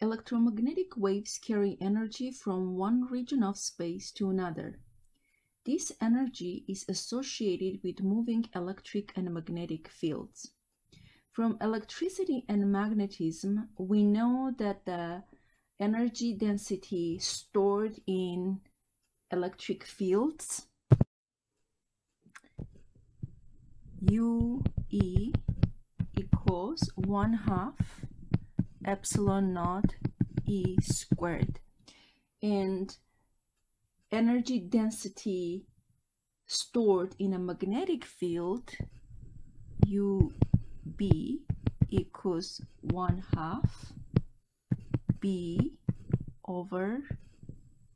Electromagnetic waves carry energy from one region of space to another. This energy is associated with moving electric and magnetic fields. From electricity and magnetism, we know that the energy density stored in electric fields UE equals 1 half epsilon naught E squared. And energy density stored in a magnetic field UB equals 1 half B over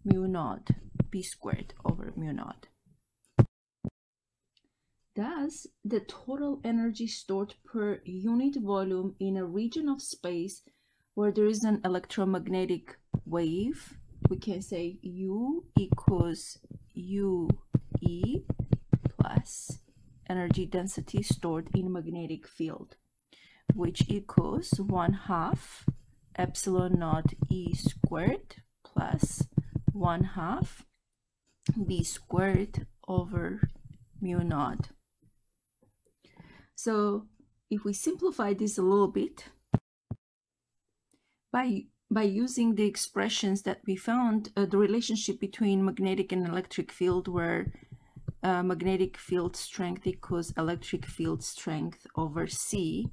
mu naught B squared over mu naught. Thus, the total energy stored per unit volume in a region of space where there is an electromagnetic wave, we can say U equals UE plus energy density stored in magnetic field, which equals 1 half epsilon naught E squared plus 1 half B squared over mu naught. So if we simplify this a little bit, by, by using the expressions that we found, uh, the relationship between magnetic and electric field where uh, magnetic field strength equals electric field strength over C,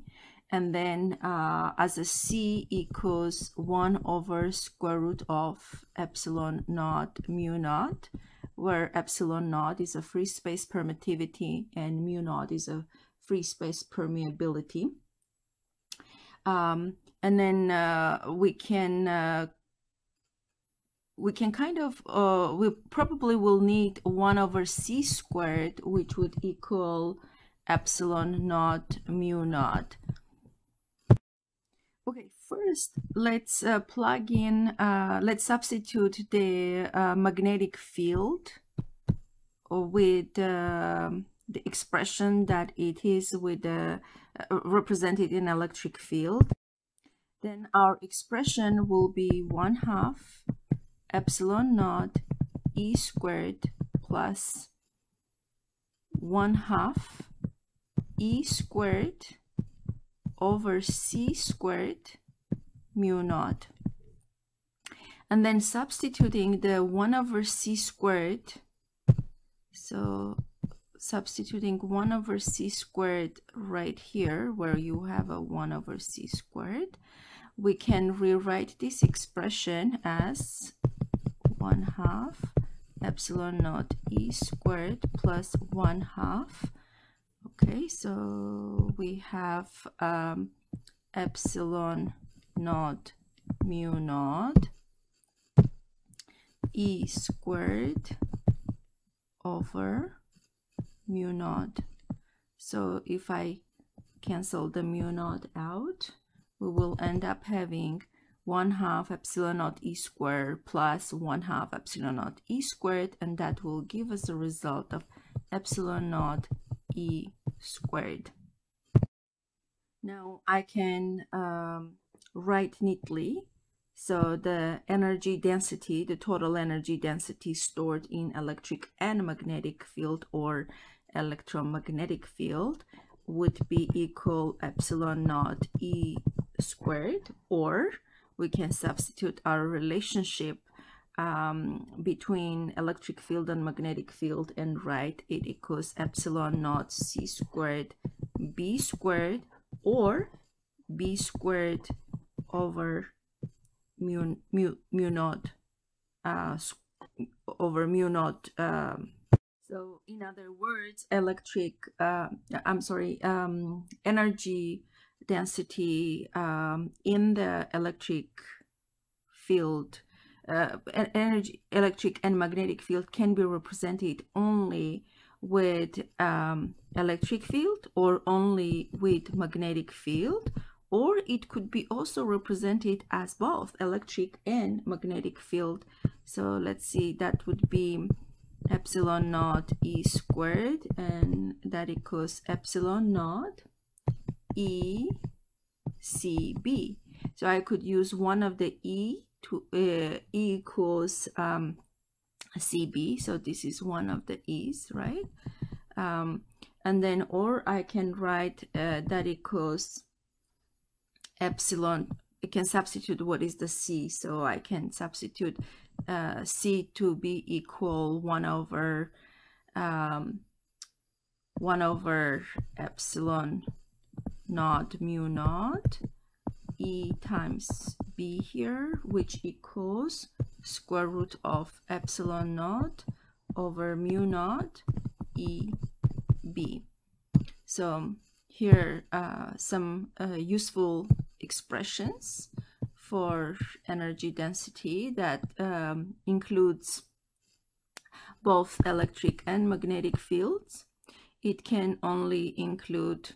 and then uh, as a C equals 1 over square root of epsilon naught mu naught, where epsilon naught is a free space permittivity and mu naught is a free space permeability. Um, and then uh, we can uh, we can kind of uh, we probably will need 1 over c squared which would equal epsilon naught mu naught. Okay first let's uh, plug in uh, let's substitute the uh, magnetic field with um, the expression that it is with the represented in electric field then our expression will be 1 half epsilon naught e squared plus 1 half e squared over c squared mu naught. And then substituting the 1 over c squared, so substituting 1 over c squared right here, where you have a 1 over c squared, we can rewrite this expression as 1 half epsilon naught e squared plus 1 half. Okay, so we have um, epsilon naught mu naught e squared over mu naught. So if I cancel the mu naught out, we will end up having 1 half epsilon naught e squared plus 1 half epsilon naught e squared and that will give us a result of epsilon naught e squared. Now I can um, write neatly so the energy density, the total energy density stored in electric and magnetic field or electromagnetic field would be equal epsilon naught E squared or we can substitute our relationship um, between electric field and magnetic field and write it equals epsilon naught c squared b squared or b squared over mu, mu, mu naught uh, over mu naught um, so in other words, electric, uh, I'm sorry, um, energy density um, in the electric field, uh, energy, electric and magnetic field can be represented only with um, electric field or only with magnetic field or it could be also represented as both electric and magnetic field. So let's see that would be epsilon naught e squared and that equals epsilon naught e cb So I could use one of the E to uh, E equals um, CB. So this is one of the E's, right? Um, and then, or I can write uh, that equals epsilon. I can substitute what is the C. So I can substitute uh, C to be equal 1 over um, 1 over epsilon naught mu naught E times B here, which equals square root of epsilon naught over mu naught E B. So here uh, some uh, useful expressions for energy density that um, includes both electric and magnetic fields. It can only include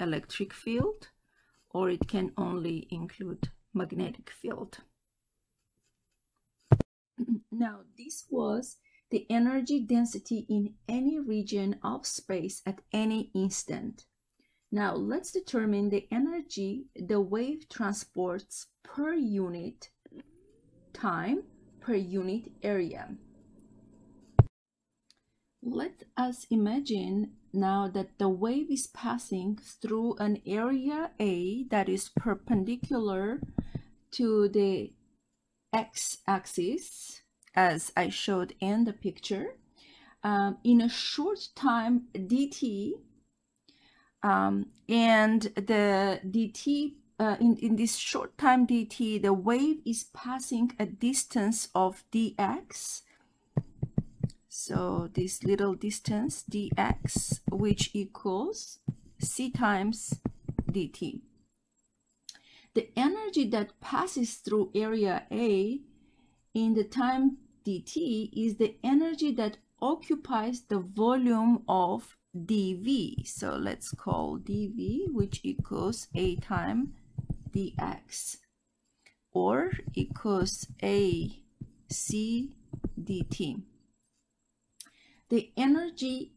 electric field or it can only include magnetic field. now this was the energy density in any region of space at any instant. Now let's determine the energy the wave transports per unit time per unit area. Let us imagine now that the wave is passing through an area A that is perpendicular to the x-axis as I showed in the picture. Um, in a short time dt um, and the dt uh, in, in this short time dt the wave is passing a distance of dx so this little distance dx which equals c times dt the energy that passes through area a in the time dt is the energy that occupies the volume of dv so let's call dv which equals a time dx or equals a c dt the energy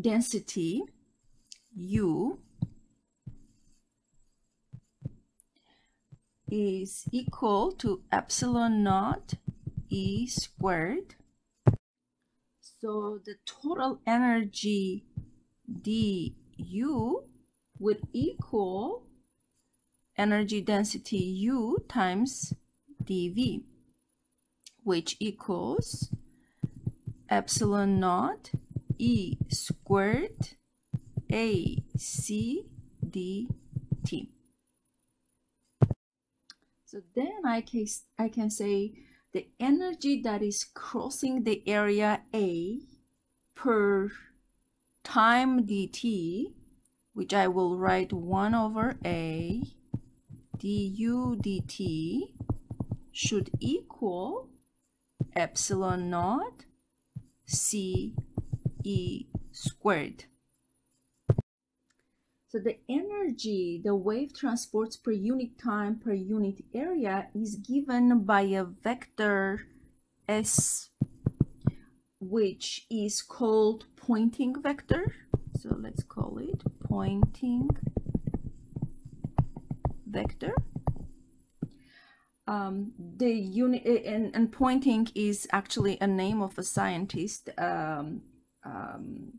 density u is equal to epsilon naught E squared. So the total energy du would equal energy density u times dv, which equals epsilon naught E squared AC dt. So then I can, I can say the energy that is crossing the area A per time dt, which I will write 1 over A du dt should equal epsilon naught c e squared. So the energy the wave transports per unit time per unit area is given by a vector S which is called Poynting vector. So let's call it Poynting vector. Um, the unit and, and Poynting is actually a name of a scientist. Um, um,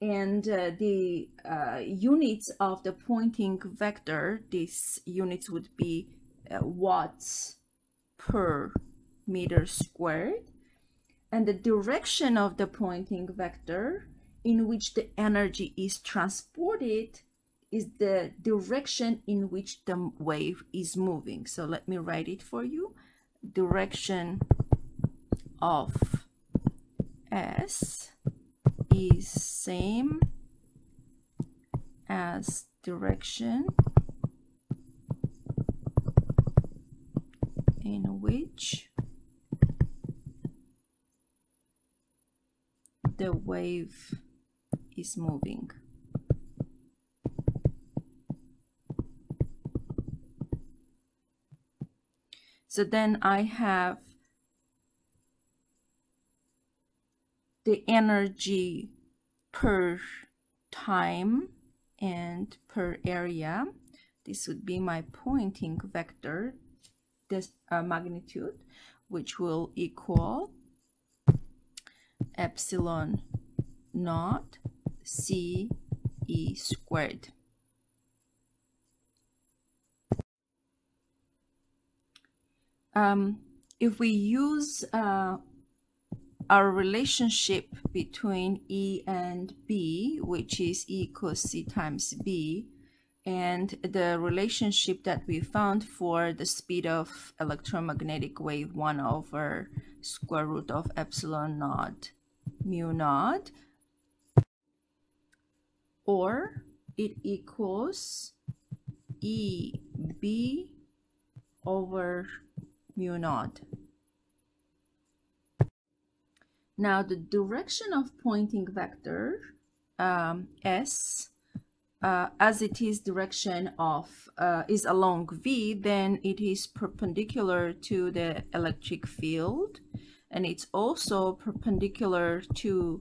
and uh, the uh, units of the Poynting vector, these units would be uh, watts per meter squared. And the direction of the Poynting vector in which the energy is transported is the direction in which the wave is moving. So let me write it for you. Direction of S is same as direction in which the wave is moving. So then I have the energy per time and per area. this would be my Poynting vector this uh, magnitude which will equal epsilon naught c e squared. Um, if we use uh, our relationship between E and B, which is E equals C times B, and the relationship that we found for the speed of electromagnetic wave 1 over square root of epsilon naught mu naught, or it equals EB over mu naught. Now the direction of Poynting vector um, S uh, as it is direction of uh, is along V then it is perpendicular to the electric field and it's also perpendicular to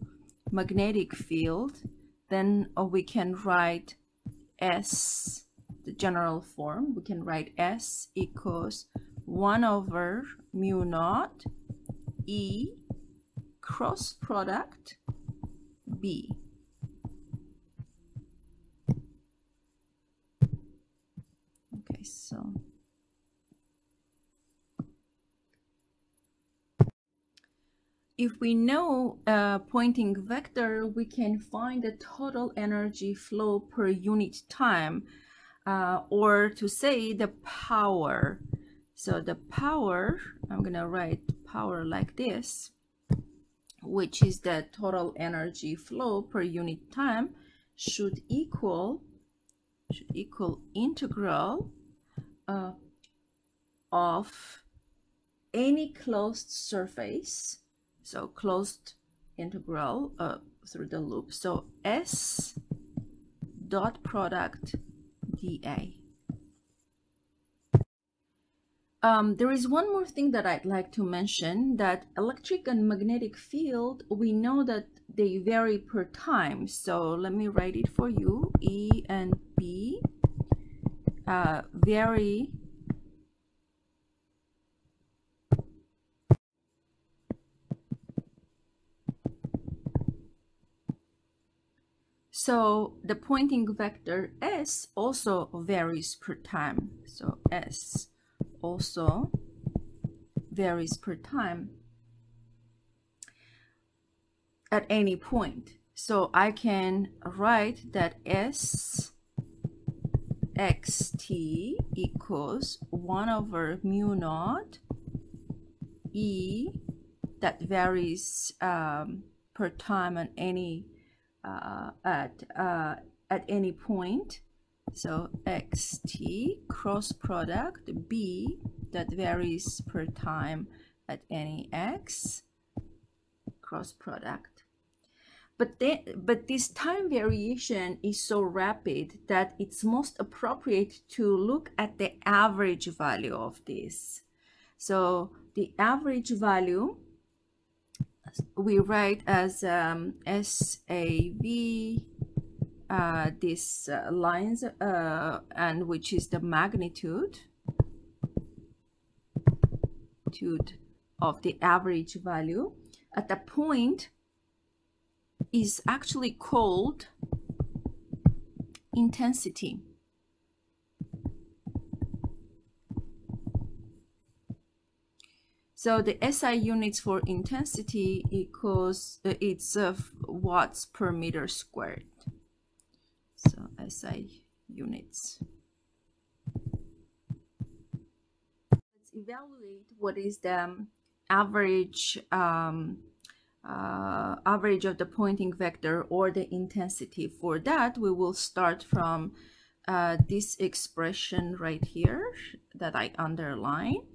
magnetic field then uh, we can write S the general form we can write S equals 1 over mu naught E cross product B. Okay, so if we know a Poynting vector, we can find the total energy flow per unit time, uh, or to say the power. So the power, I'm gonna write power like this which is the total energy flow per unit time should equal should equal integral uh, of any closed surface so closed integral uh, through the loop so s dot product dA um, there is one more thing that I'd like to mention that electric and magnetic field, we know that they vary per time. So let me write it for you. E and B uh, vary So the Poynting vector S also varies per time. So S also varies per time at any point. So I can write that S xt equals 1 over mu naught E that varies um, per time at any uh, at uh, at any point so xt cross product b that varies per time at any x cross product. But, then, but this time variation is so rapid that it's most appropriate to look at the average value of this. So the average value we write as um, SAV uh, these uh, lines uh, and which is the magnitude of the average value at the point is actually called intensity. So the SI units for intensity equals uh, it's uh, watts per meter squared. So SI units. Let's evaluate what is the average um, uh, average of the Poynting vector or the intensity. For that, we will start from uh, this expression right here that I underline.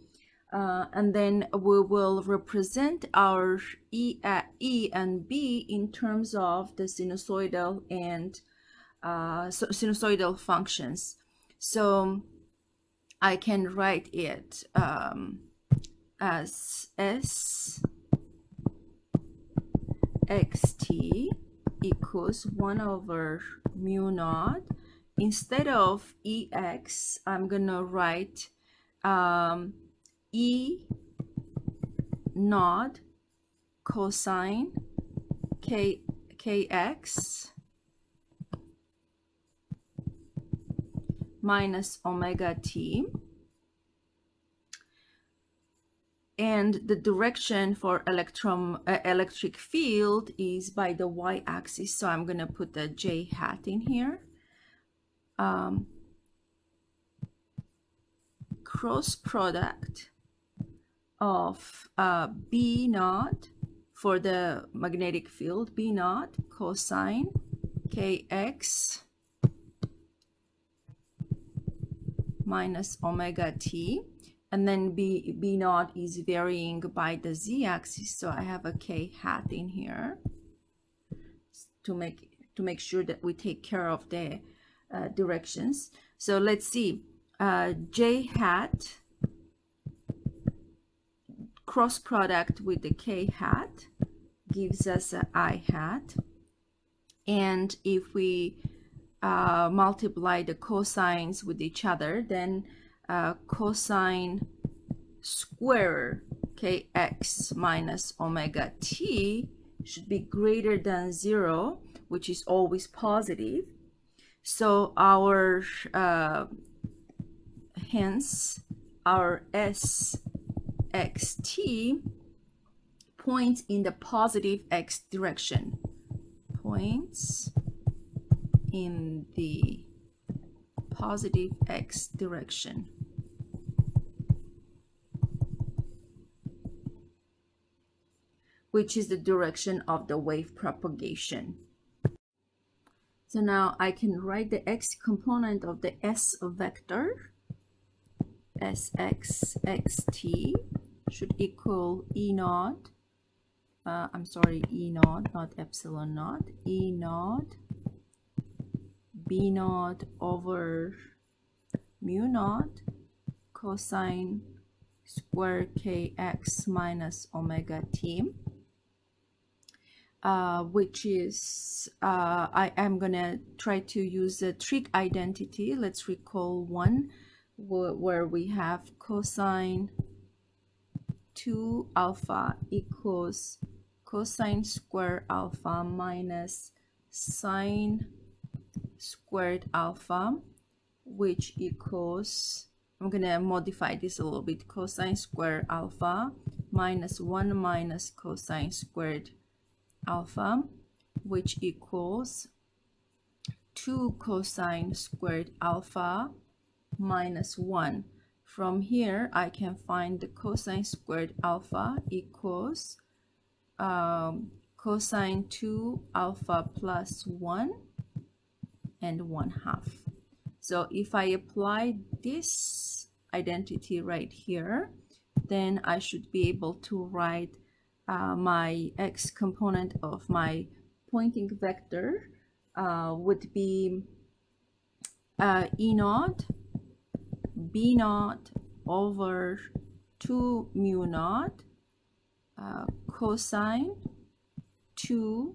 Uh, and then we will represent our e, uh, e and B in terms of the sinusoidal and uh, sinusoidal functions. So I can write it um, as S xt equals 1 over mu naught instead of ex, I'm gonna write um, e naught cosine k kx minus omega t. And the direction for electron uh, electric field is by the y-axis. So i'm going to put the j hat in here. Um, cross product of uh, b naught for the magnetic field b naught cosine kx minus omega t. And then b b naught is varying by the z-axis so i have a k hat in here to make to make sure that we take care of the uh, directions. So let's see uh, j hat cross product with the k hat gives us a i hat and if we uh, multiply the cosines with each other then uh, cosine square kx minus omega t should be greater than zero, which is always positive. So our, uh, hence our sxt points in the positive x direction. Points in the positive x direction. which is the direction of the wave propagation. So now I can write the x component of the s vector. sxxt should equal e naught. Uh, I'm sorry, e naught, not epsilon naught. E naught b naught over mu naught cosine square kx minus omega t uh, which is uh, I am gonna try to use a trig identity. Let's recall one wh where we have cosine 2 alpha equals cosine square alpha minus sine squared alpha which equals I'm gonna modify this a little bit cosine square alpha minus 1 minus cosine squared alpha which equals 2 cosine squared alpha minus 1. From here, I can find the cosine squared alpha equals um, cosine 2 alpha plus 1 and 1 half. So if I apply this identity right here, then I should be able to write uh, my x component of my Poynting vector uh, would be uh, E naught B naught over 2 mu naught uh, cosine 2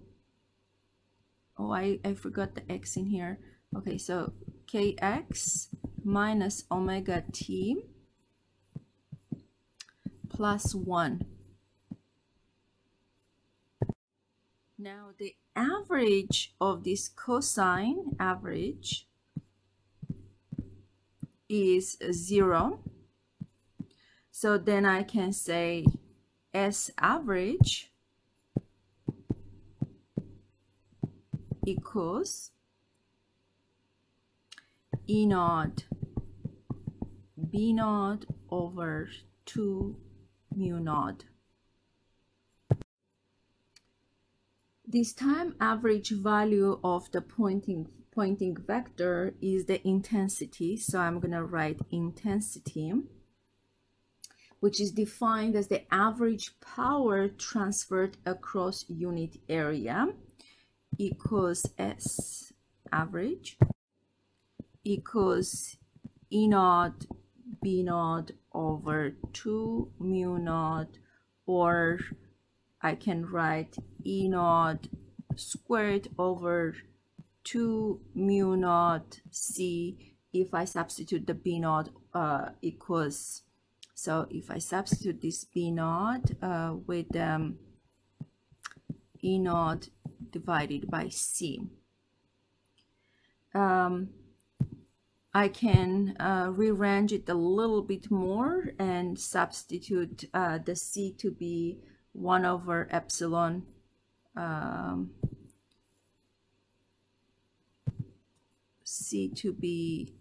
oh I, I forgot the x in here. Okay so kx minus omega t plus 1 Now the average of this cosine average is 0. So then I can say S average equals E naught B naught over 2 mu naught This time average value of the Poynting, Poynting vector is the intensity. So I'm going to write intensity, which is defined as the average power transferred across unit area equals S average equals E naught B naught over 2 mu naught or I can write E naught squared over 2 mu naught C if I substitute the B naught uh, equals. So if I substitute this B naught uh, with um, E naught divided by C um, I can uh, rearrange it a little bit more and substitute uh, the C to be 1 over epsilon um, C to be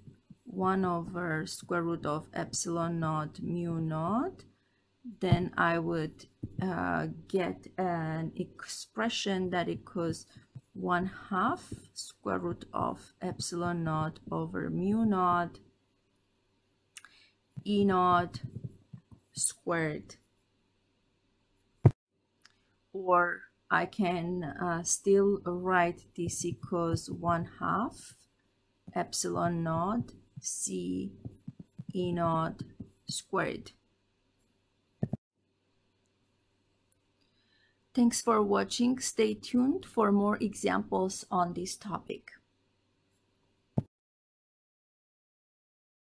1 over square root of epsilon naught mu naught then I would uh, get an expression that equals 1 half square root of epsilon naught over mu naught e naught squared. Or I can uh, still write this equals 1 half epsilon naught c e naught squared Thanks for watching. Stay tuned for more examples on this topic.